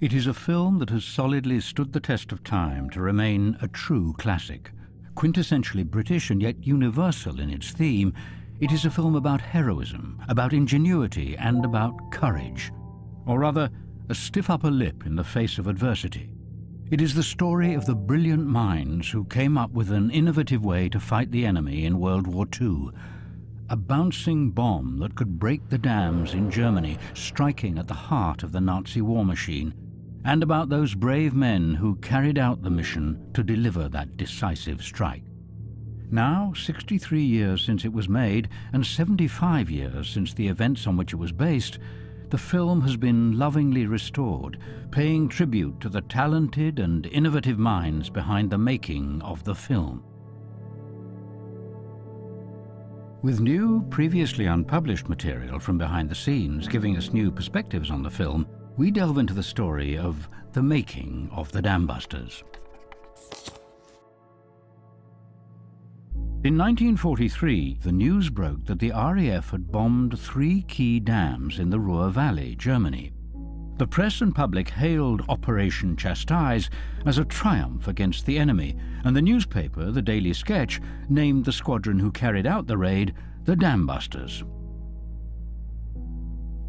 It is a film that has solidly stood the test of time to remain a true classic. Quintessentially British and yet universal in its theme, it is a film about heroism, about ingenuity, and about courage. Or rather, a stiff upper lip in the face of adversity. It is the story of the brilliant minds who came up with an innovative way to fight the enemy in World War II. A bouncing bomb that could break the dams in Germany, striking at the heart of the Nazi war machine, and about those brave men who carried out the mission to deliver that decisive strike. Now, 63 years since it was made, and 75 years since the events on which it was based, the film has been lovingly restored, paying tribute to the talented and innovative minds behind the making of the film. With new, previously unpublished material from behind the scenes giving us new perspectives on the film, we delve into the story of the making of the Dambusters. In 1943, the news broke that the RAF had bombed three key dams in the Ruhr Valley, Germany. The press and public hailed Operation Chastise as a triumph against the enemy, and the newspaper, the Daily Sketch, named the squadron who carried out the raid the Dambusters.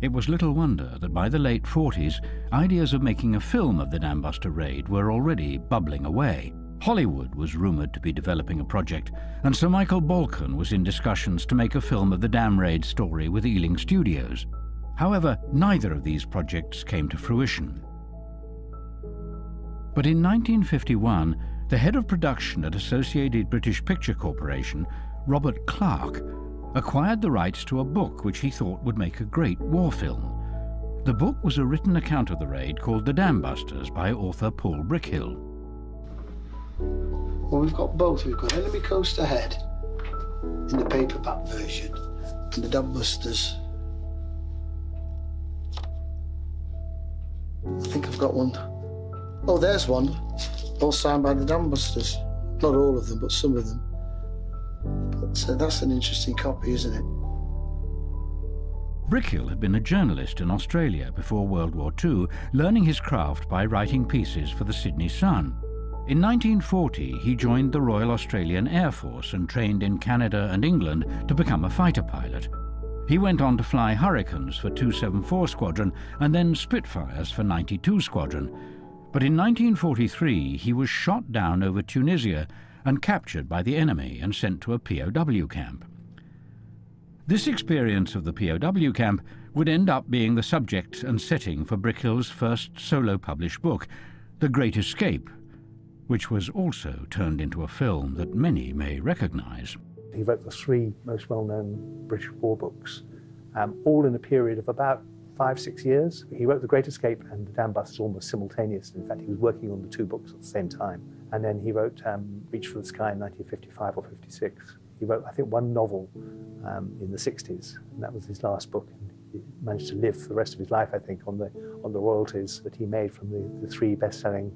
It was little wonder that by the late 40s, ideas of making a film of the Dambuster raid were already bubbling away. Hollywood was rumoured to be developing a project, and Sir Michael Balcon was in discussions to make a film of the Dam Raid story with Ealing Studios. However, neither of these projects came to fruition. But in 1951, the head of production at Associated British Picture Corporation, Robert Clark, acquired the rights to a book which he thought would make a great war film. The book was a written account of the raid called The Dambusters by author Paul Brickhill. Well, we've got both. We've got Enemy Coast Ahead in the paperback version and the Dambusters. I think I've got one. Oh, there's one. All signed by the Dambusters. Not all of them, but some of them. But uh, that's an interesting copy, isn't it? Brickhill had been a journalist in Australia before World War II, learning his craft by writing pieces for the Sydney Sun. In 1940, he joined the Royal Australian Air Force and trained in Canada and England to become a fighter pilot. He went on to fly Hurricanes for 274 Squadron and then Spitfires for 92 Squadron. But in 1943, he was shot down over Tunisia and captured by the enemy and sent to a POW camp. This experience of the POW camp would end up being the subject and setting for Brickhill's first solo published book, The Great Escape, which was also turned into a film that many may recognise. He wrote the three most well-known British war books, um, all in a period of about five, six years. He wrote The Great Escape and The Dambusters almost simultaneously. In fact, he was working on the two books at the same time. And then he wrote um, Reach for the Sky in 1955 or 56. He wrote, I think, one novel um, in the 60s, and that was his last book. And he managed to live for the rest of his life, I think, on the, on the royalties that he made from the, the three best-selling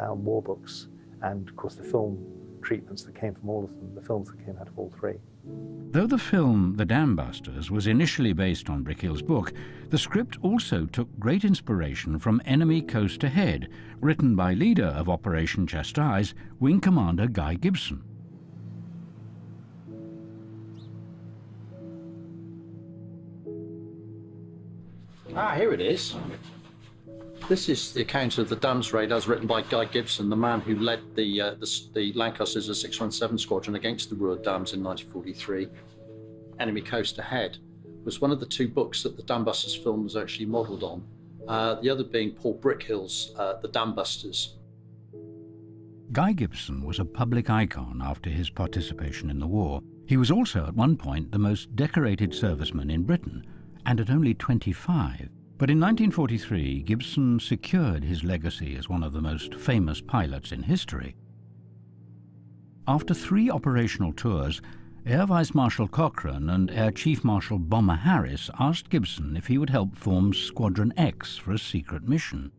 um, war books, and of course the film treatments that came from all of them, the films that came out of all three. Though the film The Dambusters was initially based on Brickhill's book, the script also took great inspiration from Enemy Coast Ahead, written by leader of Operation Chastise, Wing Commander Guy Gibson. Ah, here it is. This is the account of the Dams raid as written by Guy Gibson, the man who led the, uh, the, the Lancasters of 617 Squadron against the Ruhr Dams in 1943. Enemy Coast Ahead was one of the two books that the Dambusters film was actually modelled on. Uh, the other being Paul Brickhill's uh, The Dambusters. Guy Gibson was a public icon after his participation in the war. He was also at one point the most decorated serviceman in Britain, and at only 25, but in 1943, Gibson secured his legacy as one of the most famous pilots in history. After three operational tours, Air Vice Marshal Cochrane and Air Chief Marshal Bomber Harris asked Gibson if he would help form Squadron X for a secret mission.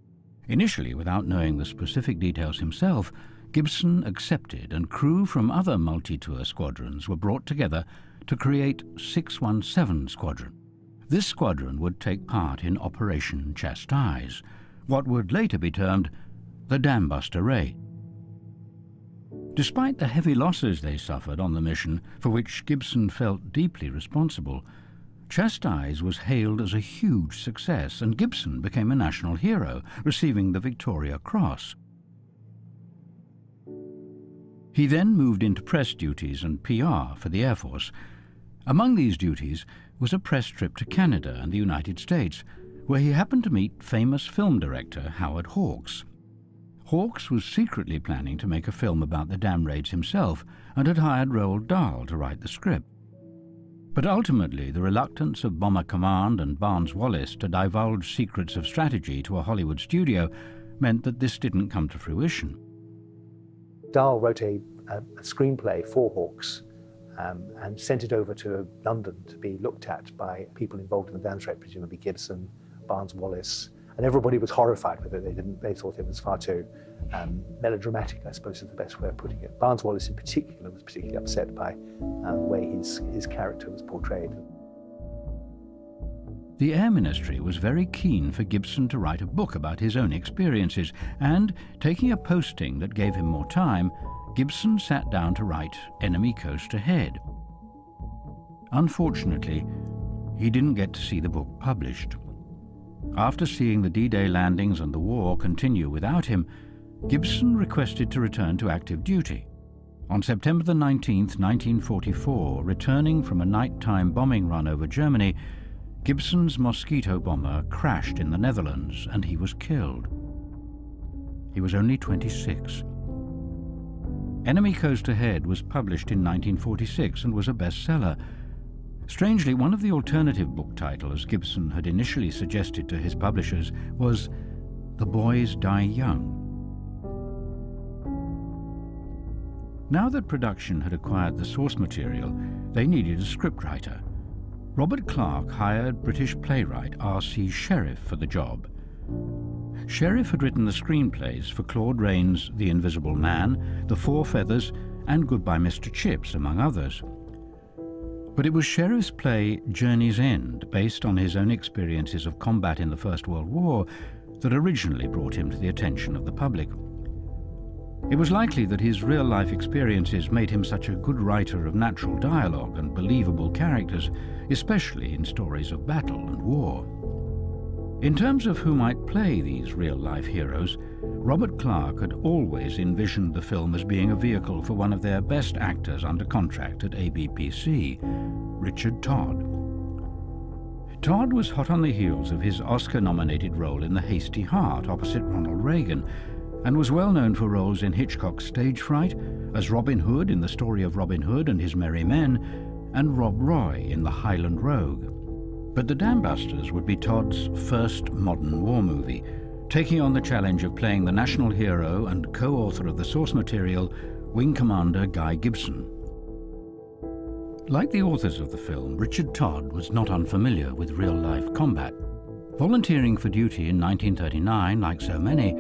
Initially, without knowing the specific details himself, Gibson accepted and crew from other multi-tour squadrons were brought together to create 617 Squadron. This squadron would take part in Operation Chastise, what would later be termed the Dambuster Raid. Despite the heavy losses they suffered on the mission, for which Gibson felt deeply responsible, Chastise was hailed as a huge success and Gibson became a national hero, receiving the Victoria Cross. He then moved into press duties and PR for the Air Force. Among these duties was a press trip to Canada and the United States, where he happened to meet famous film director Howard Hawks. Hawks was secretly planning to make a film about the dam raids himself and had hired Roald Dahl to write the script. But ultimately, the reluctance of Bomber Command and Barnes Wallis to divulge secrets of strategy to a Hollywood studio meant that this didn't come to fruition. Dahl wrote a, a screenplay for Hawks um, and sent it over to London to be looked at by people involved in the raid, presumably Gibson, Barnes Wallis, and everybody was horrified with it. They didn't. They thought it was far too um, melodramatic. I suppose is the best way of putting it. Barnes Wallis, in particular, was particularly upset by uh, the way his his character was portrayed. The Air Ministry was very keen for Gibson to write a book about his own experiences, and taking a posting that gave him more time, Gibson sat down to write Enemy Coast Ahead. Unfortunately, he didn't get to see the book published. After seeing the D-Day landings and the war continue without him, Gibson requested to return to active duty. On September 19, 1944, returning from a nighttime bombing run over Germany, Gibson's Mosquito bomber crashed in the Netherlands and he was killed. He was only 26. Enemy Coast Ahead was published in 1946 and was a bestseller, Strangely, one of the alternative book titles Gibson had initially suggested to his publishers was The Boys Die Young. Now that production had acquired the source material, they needed a scriptwriter. Robert Clark hired British playwright R.C. Sherriff for the job. Sherriff had written the screenplays for Claude Rains' The Invisible Man, The Four Feathers, and Goodbye Mr. Chips, among others. But it was Sherriff's play Journey's End, based on his own experiences of combat in the First World War, that originally brought him to the attention of the public. It was likely that his real-life experiences made him such a good writer of natural dialogue and believable characters, especially in stories of battle and war. In terms of who might play these real-life heroes, Robert Clark had always envisioned the film as being a vehicle for one of their best actors under contract at ABPC, Richard Todd. Todd was hot on the heels of his Oscar-nominated role in The Hasty Heart opposite Ronald Reagan, and was well known for roles in Hitchcock's Stage Fright, as Robin Hood in The Story of Robin Hood and His Merry Men, and Rob Roy in The Highland Rogue. But The Dambusters would be Todd's first modern war movie, taking on the challenge of playing the national hero and co-author of the source material, Wing Commander Guy Gibson. Like the authors of the film, Richard Todd was not unfamiliar with real-life combat. Volunteering for duty in 1939, like so many,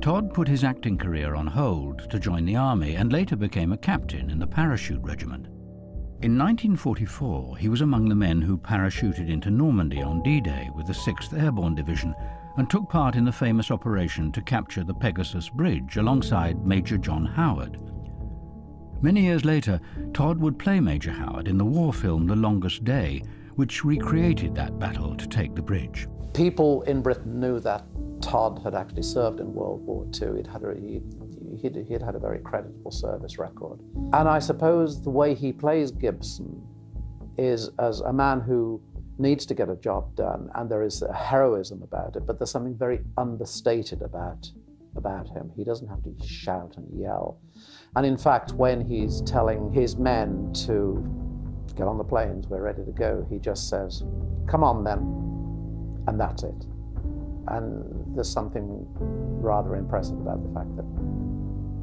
Todd put his acting career on hold to join the army and later became a captain in the parachute regiment. In 1944, he was among the men who parachuted into Normandy on D-Day with the 6th Airborne Division and took part in the famous operation to capture the Pegasus Bridge alongside Major John Howard. Many years later, Todd would play Major Howard in the war film The Longest Day, which recreated that battle to take the bridge. People in Britain knew that Todd had actually served in World War II. He'd had a, he'd, he'd had a very creditable service record. And I suppose the way he plays Gibson is as a man who needs to get a job done, and there is a heroism about it, but there's something very understated about, about him. He doesn't have to shout and yell. And in fact, when he's telling his men to get on the planes, we're ready to go, he just says, Come on then. And that's it. And there's something rather impressive about the fact that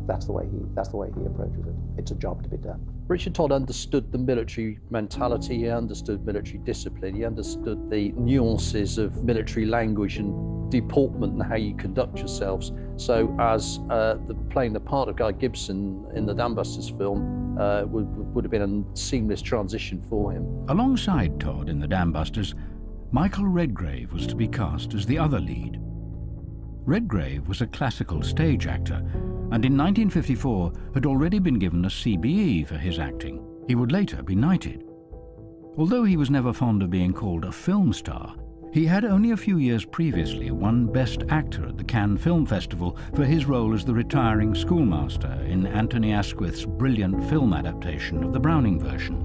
that's the way he that's the way he approaches it. It's a job to be done. Richard Todd understood the military mentality, he understood military discipline, he understood the nuances of military language and deportment and how you conduct yourselves. So, as uh, the, playing the part of Guy Gibson in the Dambusters film uh, would, would have been a seamless transition for him. Alongside Todd in the Dambusters, Michael Redgrave was to be cast as the other lead. Redgrave was a classical stage actor and in 1954 had already been given a CBE for his acting. He would later be knighted. Although he was never fond of being called a film star, he had only a few years previously won Best Actor at the Cannes Film Festival for his role as the retiring schoolmaster in Anthony Asquith's brilliant film adaptation of the Browning version.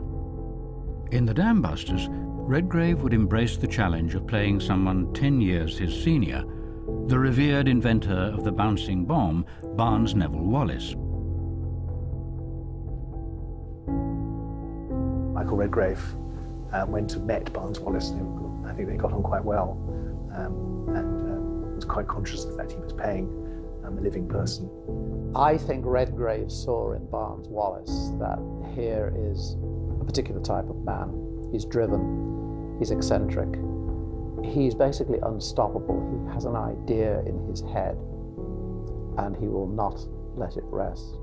In The Dambusters, Redgrave would embrace the challenge of playing someone 10 years his senior, the revered inventor of the bouncing bomb, Barnes Neville Wallis. Michael Redgrave uh, went and met Barnes Wallis. I think they got on quite well um, and um, was quite conscious of the fact he was paying um, a living person. I think Redgrave saw in Barnes Wallis that here is a particular type of man. He's driven, he's eccentric, he's basically unstoppable. He has an idea in his head and he will not let it rest.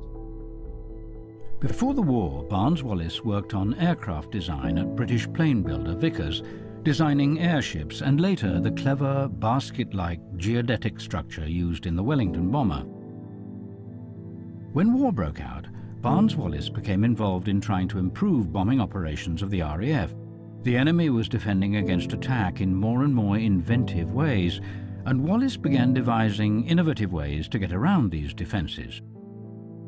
Before the war, Barnes Wallis worked on aircraft design at British plane builder Vickers, designing airships and later the clever basket-like geodetic structure used in the Wellington bomber. When war broke out, Barnes Wallis became involved in trying to improve bombing operations of the RAF. The enemy was defending against attack in more and more inventive ways, and Wallis began devising innovative ways to get around these defences.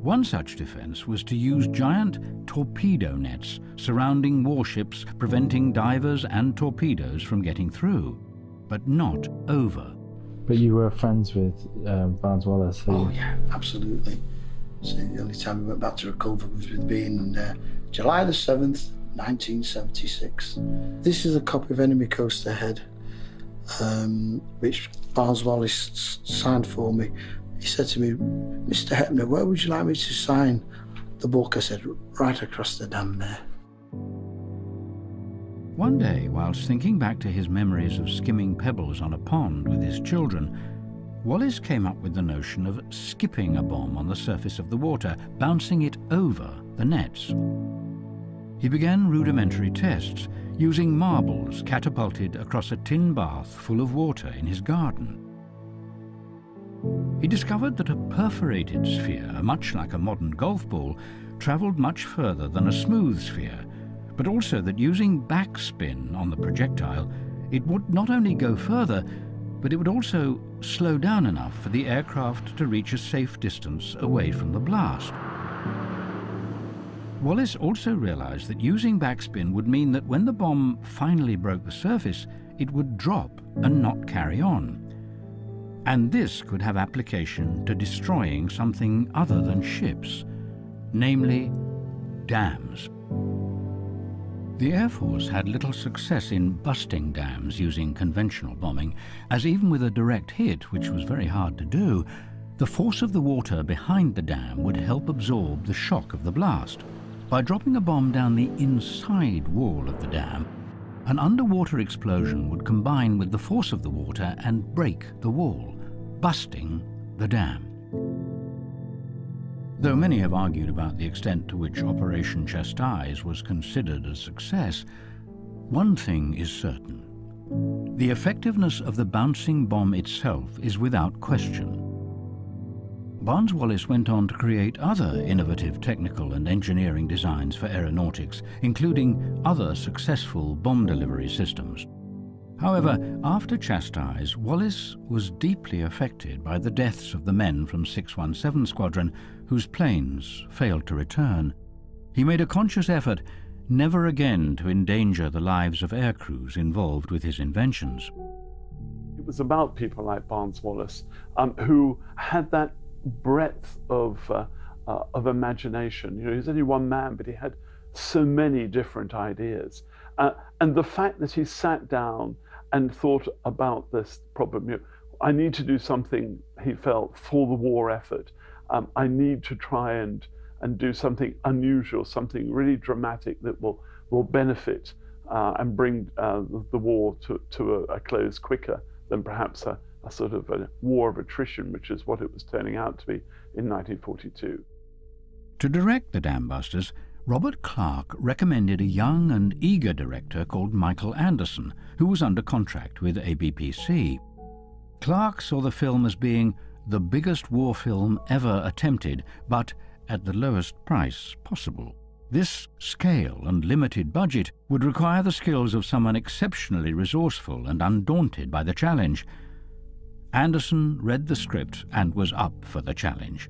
One such defence was to use giant torpedo nets surrounding warships, preventing divers and torpedoes from getting through, but not over. But you were friends with um, Barnes Wallis. So oh, yeah, absolutely. So the only time we went back to recover was with being uh, July the 7th, 1976. This is a copy of Enemy Coast Ahead, um, which Barnes Wallis signed for me he said to me, Mr. Hepner, where would you like me to sign the book? I said, right across the dam there. One day, whilst thinking back to his memories of skimming pebbles on a pond with his children, Wallis came up with the notion of skipping a bomb on the surface of the water, bouncing it over the nets. He began rudimentary tests, using marbles catapulted across a tin bath full of water in his garden. He discovered that a perforated sphere, much like a modern golf ball, travelled much further than a smooth sphere, but also that using backspin on the projectile, it would not only go further, but it would also slow down enough for the aircraft to reach a safe distance away from the blast. Wallis also realized that using backspin would mean that when the bomb finally broke the surface, it would drop and not carry on. And this could have application to destroying something other than ships, namely dams. The Air Force had little success in busting dams using conventional bombing, as even with a direct hit, which was very hard to do, the force of the water behind the dam would help absorb the shock of the blast. By dropping a bomb down the inside wall of the dam, an underwater explosion would combine with the force of the water and break the wall, busting the dam. Though many have argued about the extent to which Operation Chastise was considered a success, one thing is certain. The effectiveness of the bouncing bomb itself is without question. Barnes Wallis went on to create other innovative technical and engineering designs for aeronautics, including other successful bomb delivery systems. However, after Chastise, Wallis was deeply affected by the deaths of the men from 617 Squadron whose planes failed to return. He made a conscious effort never again to endanger the lives of air crews involved with his inventions. It was about people like Barnes Wallis um, who had that breadth of, uh, uh, of imagination. You know, he's only one man, but he had so many different ideas. Uh, and the fact that he sat down and thought about this problem, you know, I need to do something, he felt, for the war effort. Um, I need to try and, and do something unusual, something really dramatic that will, will benefit uh, and bring uh, the war to, to a, a close quicker than perhaps a, a sort of a war of attrition, which is what it was turning out to be in 1942. To direct the Dambusters, Robert Clark recommended a young and eager director called Michael Anderson, who was under contract with ABPC. Clark saw the film as being the biggest war film ever attempted, but at the lowest price possible. This scale and limited budget would require the skills of someone exceptionally resourceful and undaunted by the challenge. Anderson read the script and was up for the challenge.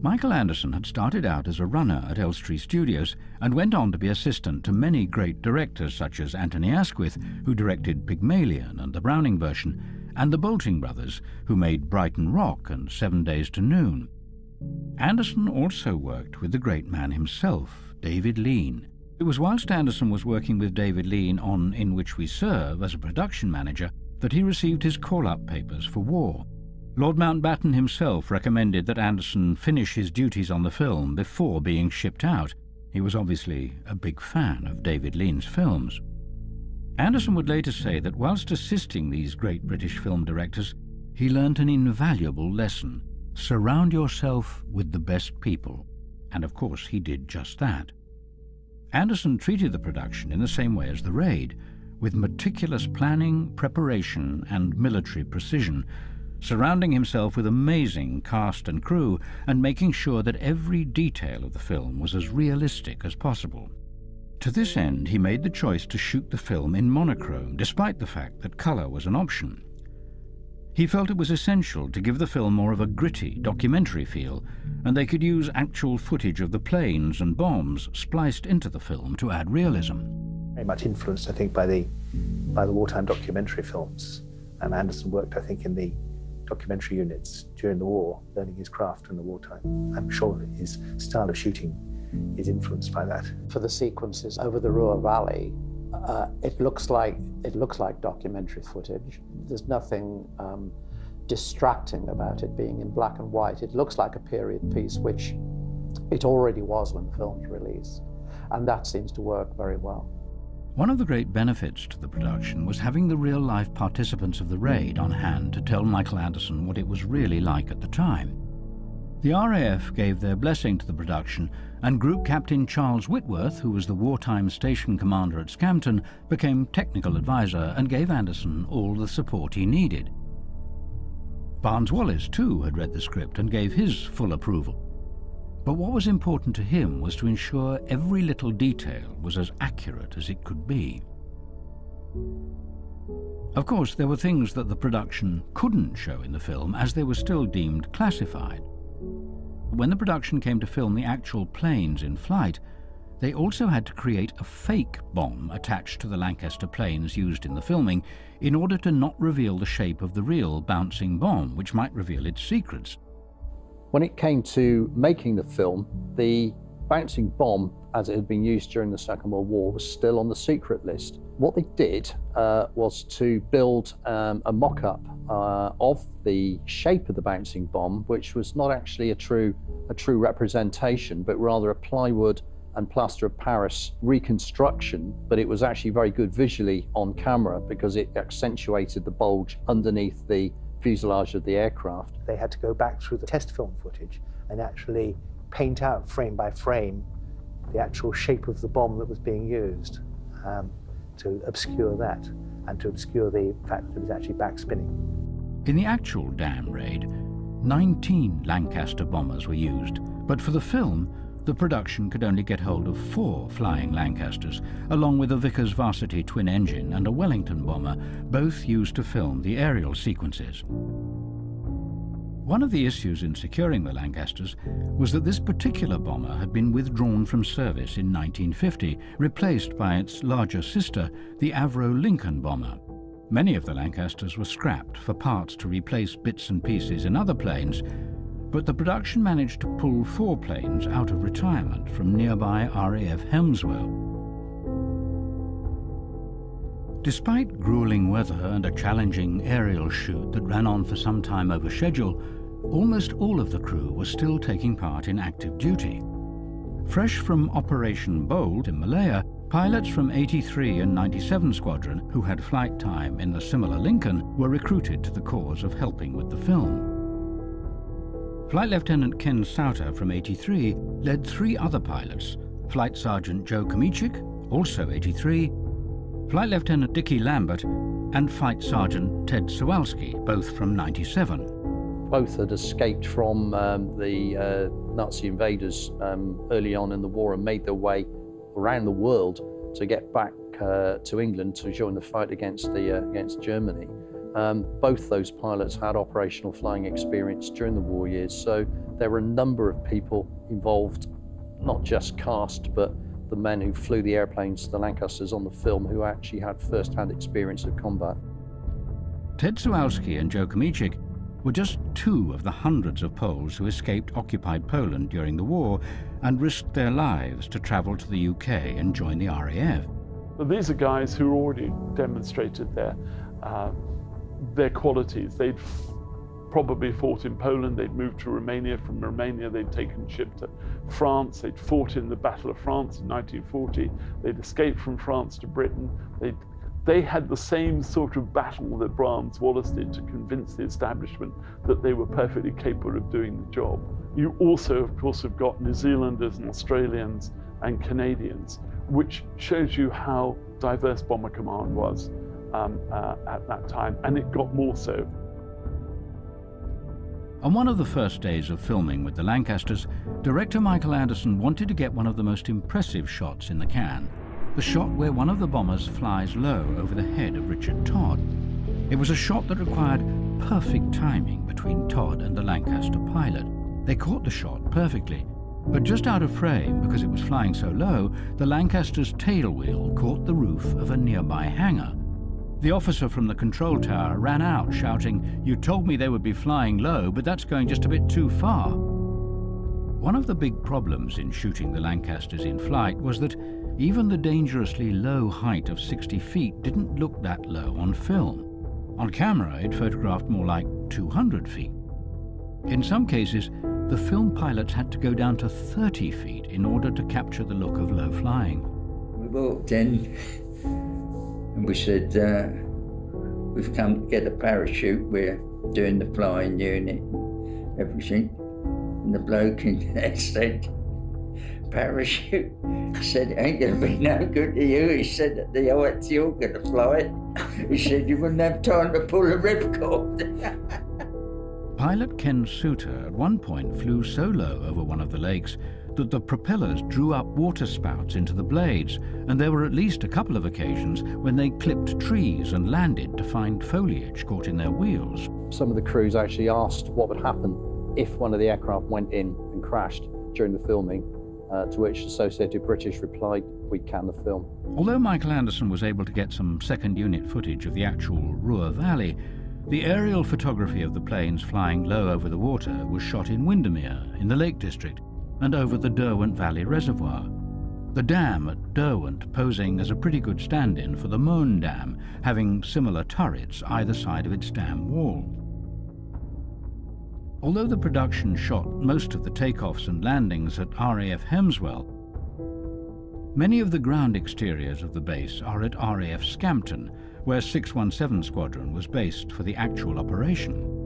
Michael Anderson had started out as a runner at Elstree Studios and went on to be assistant to many great directors such as Anthony Asquith, who directed Pygmalion and the Browning version, and the Bolting brothers, who made Brighton Rock and Seven Days to Noon. Anderson also worked with the great man himself, David Lean. It was whilst Anderson was working with David Lean on In Which We Serve as a production manager that he received his call-up papers for war. Lord Mountbatten himself recommended that Anderson finish his duties on the film before being shipped out. He was obviously a big fan of David Lean's films. Anderson would later say that whilst assisting these great British film directors, he learnt an invaluable lesson. Surround yourself with the best people. And of course he did just that. Anderson treated the production in the same way as The Raid, with meticulous planning, preparation and military precision, surrounding himself with amazing cast and crew and making sure that every detail of the film was as realistic as possible. To this end, he made the choice to shoot the film in monochrome, despite the fact that colour was an option. He felt it was essential to give the film more of a gritty, documentary feel, and they could use actual footage of the planes and bombs spliced into the film to add realism. Very much influenced, I think, by the, by the wartime documentary films. And Anderson worked, I think, in the documentary units during the war, learning his craft in the wartime. I'm sure his style of shooting is influenced by that. For the sequences over the Ruhr Valley, uh, it looks like it looks like documentary footage. There's nothing um, distracting about it being in black and white. It looks like a period piece, which it already was when the film was released, and that seems to work very well. One of the great benefits to the production was having the real-life participants of the raid on hand to tell Michael Anderson what it was really like at the time. The RAF gave their blessing to the production, and Group Captain Charles Whitworth, who was the wartime station commander at Scampton, became technical advisor and gave Anderson all the support he needed. Barnes Wallis, too, had read the script and gave his full approval. But what was important to him was to ensure every little detail was as accurate as it could be. Of course, there were things that the production couldn't show in the film as they were still deemed classified. When the production came to film the actual planes in flight, they also had to create a fake bomb attached to the Lancaster planes used in the filming in order to not reveal the shape of the real bouncing bomb, which might reveal its secrets. When it came to making the film, the bouncing bomb, as it had been used during the Second World War, was still on the secret list. What they did uh, was to build um, a mock up uh, of the shape of the bouncing bomb, which was not actually a true, a true representation, but rather a plywood and plaster of Paris reconstruction, but it was actually very good visually on camera because it accentuated the bulge underneath the fuselage of the aircraft. They had to go back through the test film footage and actually paint out frame by frame the actual shape of the bomb that was being used um, to obscure that and to obscure the fact that it was actually back spinning. In the actual dam raid, 19 Lancaster bombers were used, but for the film, the production could only get hold of four flying Lancasters, along with a Vickers Varsity twin engine and a Wellington bomber, both used to film the aerial sequences. One of the issues in securing the Lancasters was that this particular bomber had been withdrawn from service in 1950, replaced by its larger sister, the Avro Lincoln bomber. Many of the Lancasters were scrapped for parts to replace bits and pieces in other planes, but the production managed to pull four planes out of retirement from nearby RAF Hemswell. Despite grueling weather and a challenging aerial shoot that ran on for some time over schedule, almost all of the crew was still taking part in active duty. Fresh from Operation Bold in Malaya, pilots from 83 and 97 Squadron, who had flight time in the similar Lincoln, were recruited to the cause of helping with the film. Flight Lieutenant Ken Sauter from 83 led three other pilots, Flight Sergeant Joe Komichik, also 83, Flight Lieutenant Dickie Lambert, and Flight Sergeant Ted Sawalski, both from 97. Both had escaped from um, the uh, Nazi invaders um, early on in the war and made their way around the world to get back uh, to England to join the fight against, the, uh, against Germany. Um, both those pilots had operational flying experience during the war years, so there were a number of people involved, not just cast, but the men who flew the airplanes, the Lancasters on the film, who actually had first-hand experience of combat. Ted Sawalski and Joe Komichik were just two of the hundreds of Poles who escaped occupied Poland during the war and risked their lives to travel to the UK and join the RAF. But these are guys who already demonstrated their, uh, their qualities. They'd probably fought in Poland, they'd moved to Romania, from Romania they'd taken ship to France, they'd fought in the Battle of France in 1940, they'd escaped from France to Britain, they'd they had the same sort of battle that Barnes Wallis did to convince the establishment that they were perfectly capable of doing the job. You also, of course, have got New Zealanders and Australians and Canadians, which shows you how diverse Bomber Command was um, uh, at that time, and it got more so. On one of the first days of filming with the Lancasters, director Michael Anderson wanted to get one of the most impressive shots in the can the shot where one of the bombers flies low over the head of Richard Todd. It was a shot that required perfect timing between Todd and the Lancaster pilot. They caught the shot perfectly, but just out of frame because it was flying so low, the Lancaster's tail wheel caught the roof of a nearby hangar. The officer from the control tower ran out shouting, You told me they would be flying low, but that's going just a bit too far. One of the big problems in shooting the Lancasters in flight was that even the dangerously low height of 60 feet didn't look that low on film. On camera, it photographed more like 200 feet. In some cases, the film pilots had to go down to 30 feet in order to capture the look of low flying. We walked in we said, uh, We've come to get a parachute, we're doing the flying unit everything. And the bloke in there said, parachute. He said, it ain't going to be no good to you. He said, at the heights you're going to fly it. He said, you wouldn't have time to pull a ripcord. Pilot Ken Suter at one point flew so low over one of the lakes that the propellers drew up water spouts into the blades, and there were at least a couple of occasions when they clipped trees and landed to find foliage caught in their wheels. Some of the crews actually asked what would happen if one of the aircraft went in and crashed during the filming, uh, to which Associated British replied, we can the film. Although Michael Anderson was able to get some second unit footage of the actual Ruhr Valley, the aerial photography of the planes flying low over the water was shot in Windermere, in the Lake District, and over the Derwent Valley Reservoir. The dam at Derwent posing as a pretty good stand-in for the Möhne Dam, having similar turrets either side of its dam wall. Although the production shot most of the takeoffs and landings at RAF Hemswell, many of the ground exteriors of the base are at RAF Scampton, where 617 Squadron was based for the actual operation.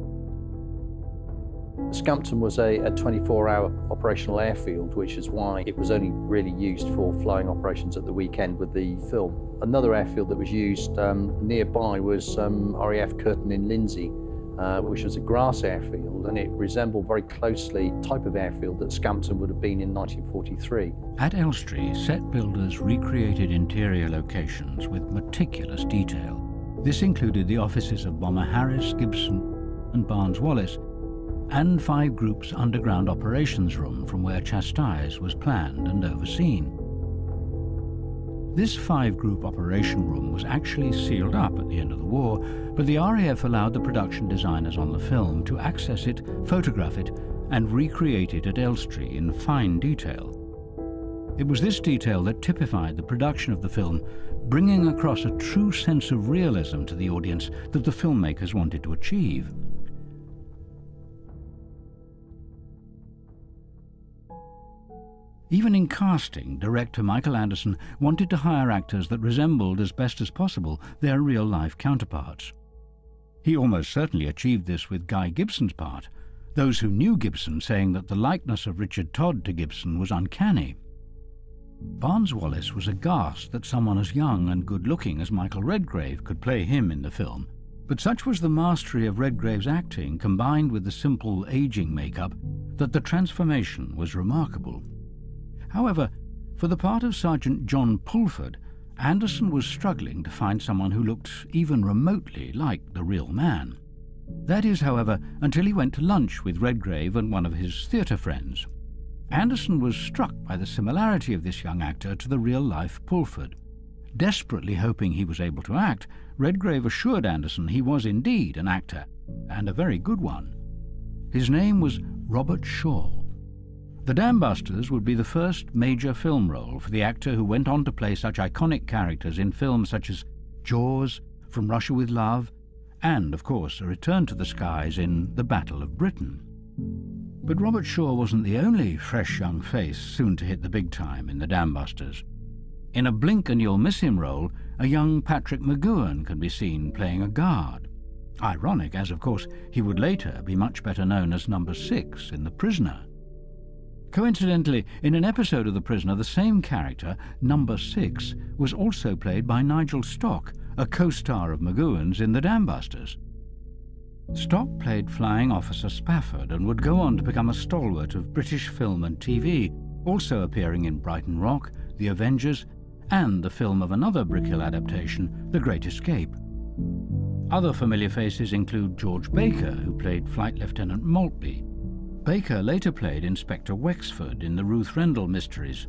Scampton was a 24-hour operational airfield, which is why it was only really used for flying operations at the weekend with the film. Another airfield that was used um, nearby was um, RAF Kirton in Lindsey, uh, which was a grass airfield, and it resembled very closely the type of airfield that Scampton would have been in 1943. At Elstree, set builders recreated interior locations with meticulous detail. This included the offices of bomber Harris, Gibson, and Barnes Wallis, and Five Group's underground operations room from where Chastise was planned and overseen. This five-group operation room was actually sealed up at the end of the war, but the RAF allowed the production designers on the film to access it, photograph it, and recreate it at Elstree in fine detail. It was this detail that typified the production of the film, bringing across a true sense of realism to the audience that the filmmakers wanted to achieve. Even in casting, director Michael Anderson wanted to hire actors that resembled as best as possible their real-life counterparts. He almost certainly achieved this with Guy Gibson's part, those who knew Gibson saying that the likeness of Richard Todd to Gibson was uncanny. Barnes Wallis was aghast that someone as young and good looking as Michael Redgrave could play him in the film, but such was the mastery of Redgrave's acting combined with the simple aging makeup that the transformation was remarkable. However, for the part of Sergeant John Pulford, Anderson was struggling to find someone who looked even remotely like the real man. That is, however, until he went to lunch with Redgrave and one of his theatre friends. Anderson was struck by the similarity of this young actor to the real-life Pulford. Desperately hoping he was able to act, Redgrave assured Anderson he was indeed an actor, and a very good one. His name was Robert Shaw. The Dambusters would be the first major film role for the actor who went on to play such iconic characters in films such as Jaws, From Russia with Love, and, of course, a return to the skies in The Battle of Britain. But Robert Shaw wasn't the only fresh young face soon to hit the big time in The Dambusters. In a blink and you'll miss him role, a young Patrick McGoohan can be seen playing a guard. Ironic, as of course he would later be much better known as Number Six in The Prisoner. Coincidentally, in an episode of The Prisoner, the same character, Number Six, was also played by Nigel Stock, a co-star of McGoohan's in The Dambusters. Stock played Flying Officer Spafford and would go on to become a stalwart of British film and TV, also appearing in Brighton Rock, The Avengers, and the film of another Brickhill adaptation, The Great Escape. Other familiar faces include George Baker, who played Flight Lieutenant Maltby, Baker later played Inspector Wexford in the Ruth Rendell mysteries.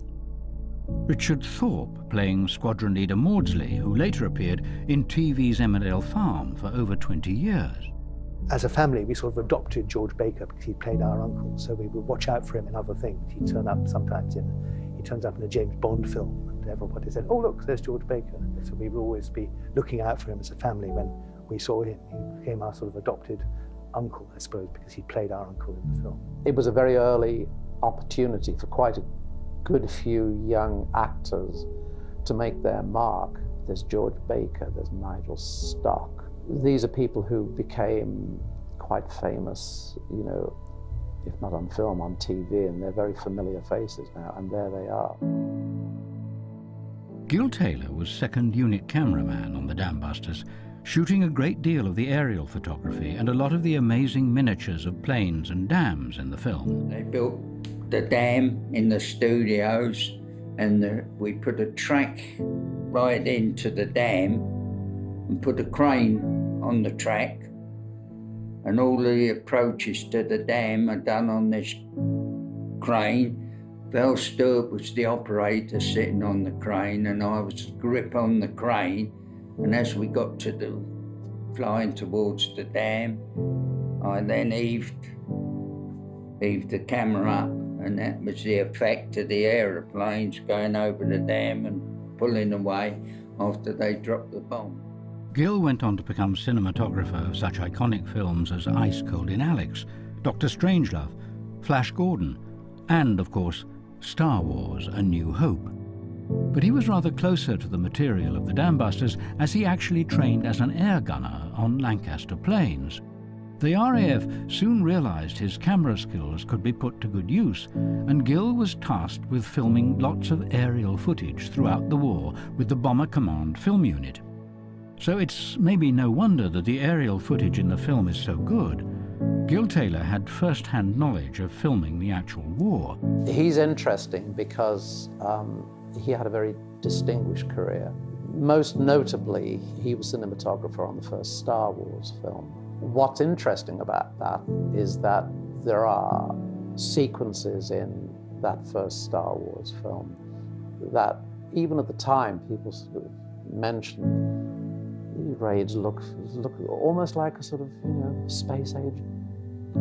Richard Thorp playing Squadron Leader Maudslay, who later appeared in TV's Emmerdale Farm for over 20 years. As a family, we sort of adopted George Baker because he played our uncle, so we would watch out for him in other things. He'd turn up sometimes in, he turns up in a James Bond film, and everybody said, "Oh look, there's George Baker." So we would always be looking out for him as a family when we saw him. He became our sort of adopted uncle, I suppose, because he played our uncle in the film. It was a very early opportunity for quite a good few young actors to make their mark. There's George Baker, there's Nigel Stock. These are people who became quite famous, you know, if not on film, on TV, and they're very familiar faces now, and there they are. Gil Taylor was second unit cameraman on the Dambusters, shooting a great deal of the aerial photography and a lot of the amazing miniatures of planes and dams in the film. They built the dam in the studios and the, we put a track right into the dam and put a crane on the track and all the approaches to the dam are done on this crane. Val Stewart was the operator sitting on the crane and I was grip on the crane and as we got to the flying towards the dam, I then heaved, heaved the camera up, and that was the effect of the aeroplanes going over the dam and pulling away after they dropped the bomb. Gil went on to become cinematographer of such iconic films as Ice Cold in Alex, Doctor Strangelove, Flash Gordon, and, of course, Star Wars A New Hope. But he was rather closer to the material of the Dambusters as he actually trained as an air gunner on Lancaster planes. The RAF soon realized his camera skills could be put to good use, and Gil was tasked with filming lots of aerial footage throughout the war with the Bomber Command Film Unit. So it's maybe no wonder that the aerial footage in the film is so good. Gil Taylor had first-hand knowledge of filming the actual war. He's interesting because um, he had a very distinguished career. Most notably, he was cinematographer on the first Star Wars film. What's interesting about that is that there are sequences in that first Star Wars film that even at the time people sort of mentioned raids look look almost like a sort of you know space age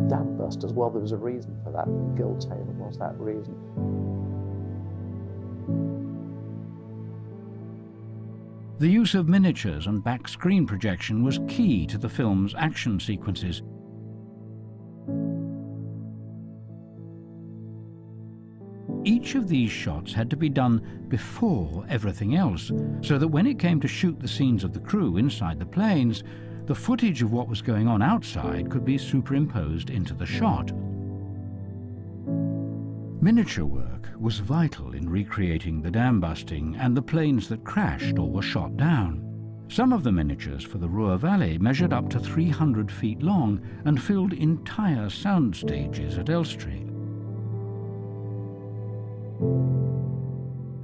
dam bust as well. There was a reason for that. Gil Taylor was that reason. The use of miniatures and back screen projection was key to the film's action sequences. Each of these shots had to be done before everything else, so that when it came to shoot the scenes of the crew inside the planes, the footage of what was going on outside could be superimposed into the shot. Miniature work was vital in recreating the dam busting and the planes that crashed or were shot down. Some of the miniatures for the Ruhr Valley measured up to 300 feet long and filled entire sound stages at Elstree.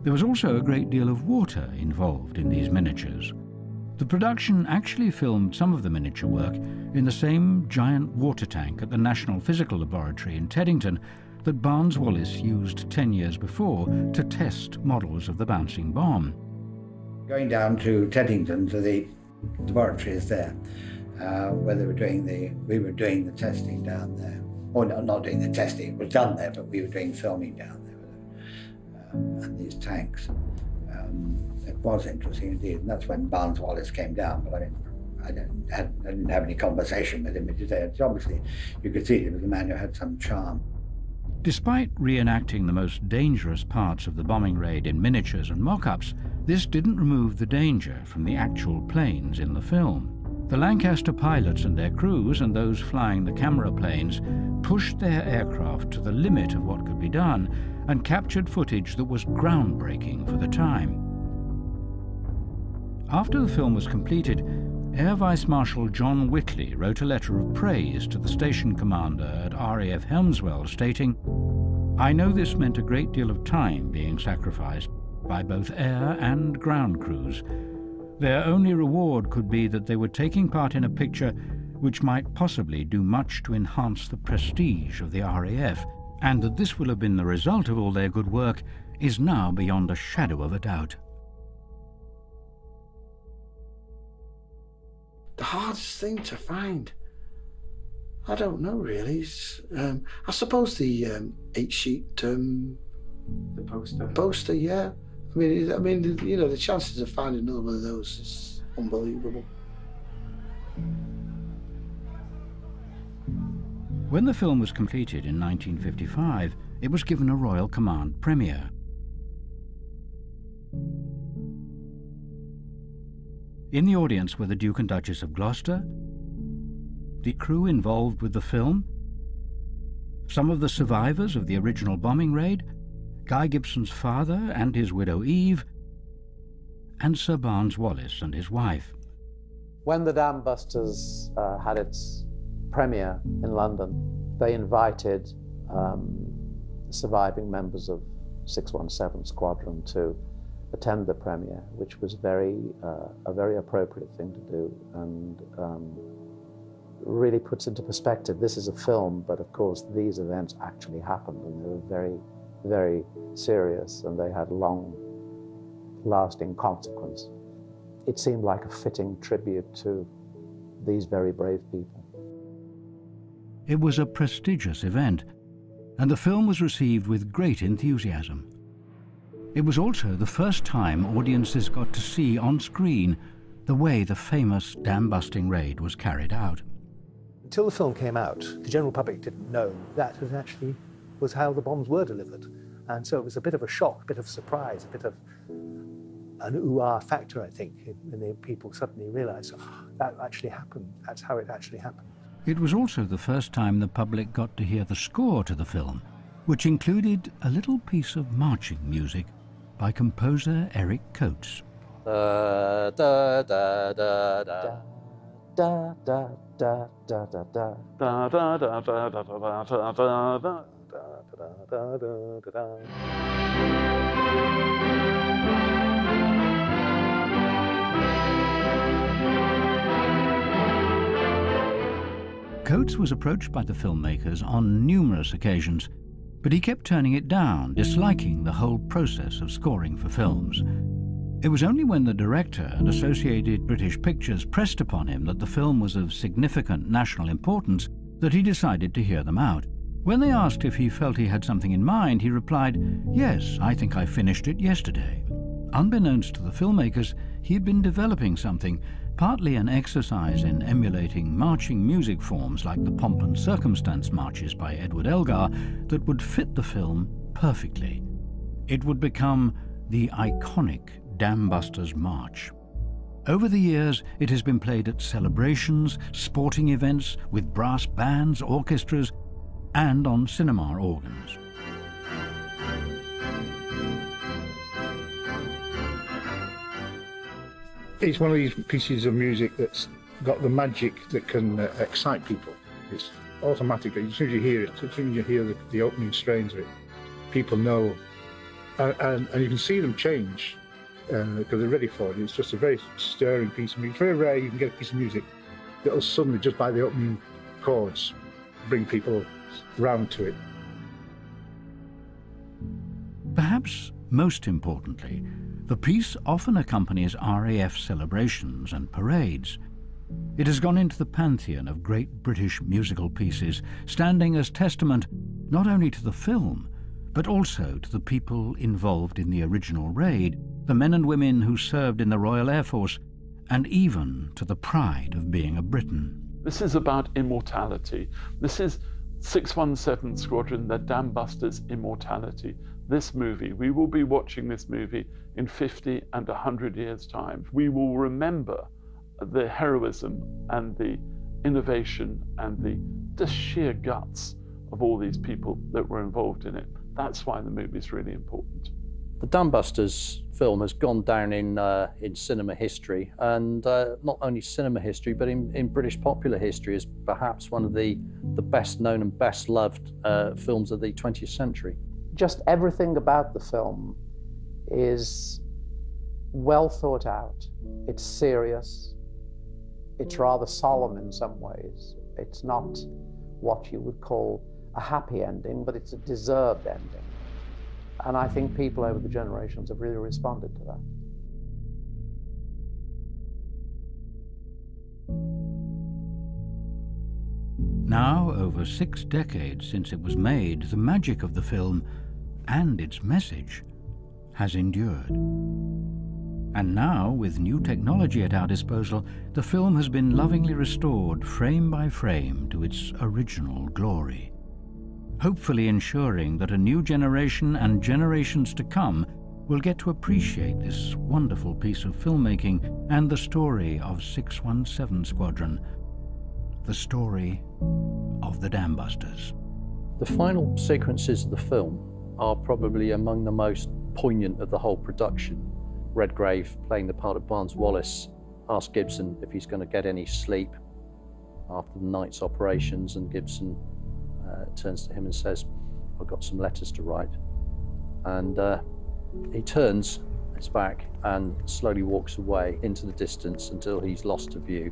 There was also a great deal of water involved in these miniatures. The production actually filmed some of the miniature work in the same giant water tank at the National Physical Laboratory in Teddington that Barnes Wallis used 10 years before to test models of the bouncing bomb. Going down to Teddington to the laboratories there, uh, where they were doing the, we were doing the testing down there. Or not, not doing the testing, it was done there, but we were doing filming down there with um, and these tanks. Um, it was interesting indeed, and that's when Barnes Wallis came down. But I mean, I didn't, I didn't have any conversation with him. But obviously, you could see he was a man who had some charm. Despite reenacting the most dangerous parts of the bombing raid in miniatures and mock-ups, this didn't remove the danger from the actual planes in the film. The Lancaster pilots and their crews and those flying the camera planes pushed their aircraft to the limit of what could be done and captured footage that was groundbreaking for the time. After the film was completed, Air Vice Marshal John Whitley wrote a letter of praise to the station commander at RAF Hemswell, stating, I know this meant a great deal of time being sacrificed by both air and ground crews. Their only reward could be that they were taking part in a picture which might possibly do much to enhance the prestige of the RAF, and that this will have been the result of all their good work is now beyond a shadow of a doubt. The hardest thing to find. I don't know really. Um, I suppose the um, eight sheet um, the poster. Poster, yeah. I mean, I mean, you know, the chances of finding another one of those is unbelievable. When the film was completed in 1955, it was given a Royal Command premiere. In the audience were the Duke and Duchess of Gloucester, the crew involved with the film, some of the survivors of the original bombing raid, Guy Gibson's father and his widow Eve, and Sir Barnes Wallis and his wife. When the Dam Busters uh, had its premiere in London, they invited um, surviving members of 617 Squadron to attend the premiere, which was very uh, a very appropriate thing to do, and um, really puts into perspective. This is a film, but of course these events actually happened, and they were very, very serious, and they had long-lasting consequence. It seemed like a fitting tribute to these very brave people. It was a prestigious event, and the film was received with great enthusiasm. It was also the first time audiences got to see on screen the way the famous dam-busting raid was carried out. Until the film came out, the general public didn't know that it actually was how the bombs were delivered. And so it was a bit of a shock, a bit of surprise, a bit of an ooh-ah factor, I think, when the people suddenly realized, oh, that actually happened. That's how it actually happened. It was also the first time the public got to hear the score to the film, which included a little piece of marching music by composer Eric Coates. Da, da, da, da, da. Da, da, da, da, da, da. Da, da, da, da, da, da, da, da, da. Coates was approached by the filmmakers on numerous occasions but he kept turning it down, disliking the whole process of scoring for films. It was only when the director and Associated British Pictures pressed upon him that the film was of significant national importance that he decided to hear them out. When they asked if he felt he had something in mind, he replied, Yes, I think I finished it yesterday. Unbeknownst to the filmmakers, he had been developing something partly an exercise in emulating marching music forms like the pomp and circumstance marches by Edward Elgar that would fit the film perfectly. It would become the iconic Dam Busters March. Over the years, it has been played at celebrations, sporting events, with brass bands, orchestras, and on cinema organs. It's one of these pieces of music that's got the magic that can uh, excite people. It's automatically, as soon as you hear it, as soon as you hear the, the opening strains of it, people know. And, and, and you can see them change because uh, they're ready for it. It's just a very stirring piece of music. It's very rare you can get a piece of music that'll suddenly, just by the opening chords, bring people round to it. Perhaps most importantly, the piece often accompanies RAF celebrations and parades. It has gone into the pantheon of great British musical pieces, standing as testament not only to the film, but also to the people involved in the original raid, the men and women who served in the Royal Air Force, and even to the pride of being a Briton. This is about immortality. This is 617 Squadron, the Dam Busters Immortality. This movie, we will be watching this movie in 50 and 100 years' time. We will remember the heroism and the innovation and the just sheer guts of all these people that were involved in it. That's why the movie is really important. The Dam Busters film has gone down in uh, in cinema history, and uh, not only cinema history, but in, in British popular history as perhaps one of the, the best known and best loved uh, films of the 20th century. Just everything about the film is well thought out. It's serious. It's rather solemn in some ways. It's not what you would call a happy ending, but it's a deserved ending. And I think people over the generations have really responded to that. Now, over six decades since it was made, the magic of the film and its message has endured. And now, with new technology at our disposal, the film has been lovingly restored frame by frame to its original glory hopefully ensuring that a new generation and generations to come will get to appreciate this wonderful piece of filmmaking and the story of 617 Squadron, the story of the Dambusters. The final sequences of the film are probably among the most poignant of the whole production. Redgrave playing the part of Barnes Wallis asks Gibson if he's going to get any sleep after the night's operations, and Gibson uh, turns to him and says, I've got some letters to write. And uh, he turns his back and slowly walks away into the distance until he's lost to view.